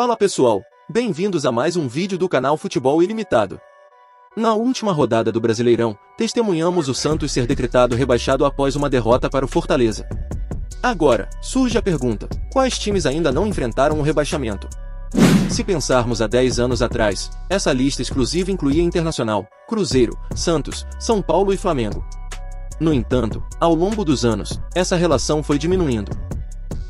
Fala pessoal, bem-vindos a mais um vídeo do canal Futebol Ilimitado. Na última rodada do Brasileirão, testemunhamos o Santos ser decretado rebaixado após uma derrota para o Fortaleza. Agora, surge a pergunta: quais times ainda não enfrentaram o rebaixamento? Se pensarmos há 10 anos atrás, essa lista exclusiva incluía Internacional, Cruzeiro, Santos, São Paulo e Flamengo. No entanto, ao longo dos anos, essa relação foi diminuindo.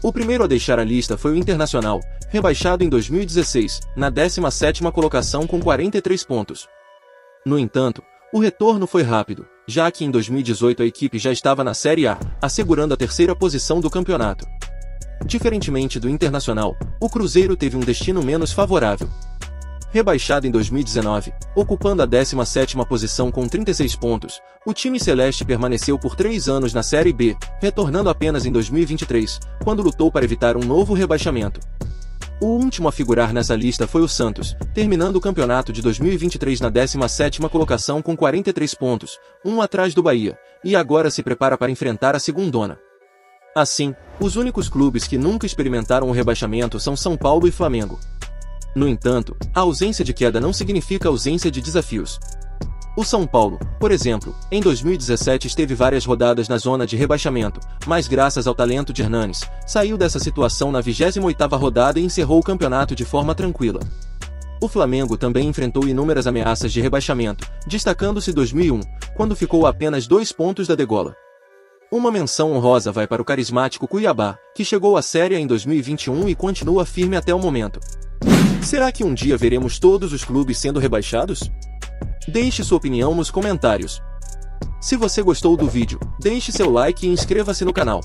O primeiro a deixar a lista foi o Internacional, rebaixado em 2016, na 17ª colocação com 43 pontos. No entanto, o retorno foi rápido, já que em 2018 a equipe já estava na Série A, assegurando a terceira posição do campeonato. Diferentemente do Internacional, o Cruzeiro teve um destino menos favorável. Rebaixado em 2019, ocupando a 17ª posição com 36 pontos, o time celeste permaneceu por três anos na Série B, retornando apenas em 2023, quando lutou para evitar um novo rebaixamento. O último a figurar nessa lista foi o Santos, terminando o campeonato de 2023 na 17ª colocação com 43 pontos, um atrás do Bahia, e agora se prepara para enfrentar a segundona. Assim, os únicos clubes que nunca experimentaram o rebaixamento são São Paulo e Flamengo. No entanto, a ausência de queda não significa ausência de desafios. O São Paulo, por exemplo, em 2017 esteve várias rodadas na zona de rebaixamento, mas graças ao talento de Hernanes, saiu dessa situação na 28ª rodada e encerrou o campeonato de forma tranquila. O Flamengo também enfrentou inúmeras ameaças de rebaixamento, destacando-se 2001, quando ficou a apenas dois pontos da degola. Uma menção honrosa vai para o carismático Cuiabá, que chegou à Série em 2021 e continua firme até o momento. Será que um dia veremos todos os clubes sendo rebaixados? Deixe sua opinião nos comentários. Se você gostou do vídeo, deixe seu like e inscreva-se no canal.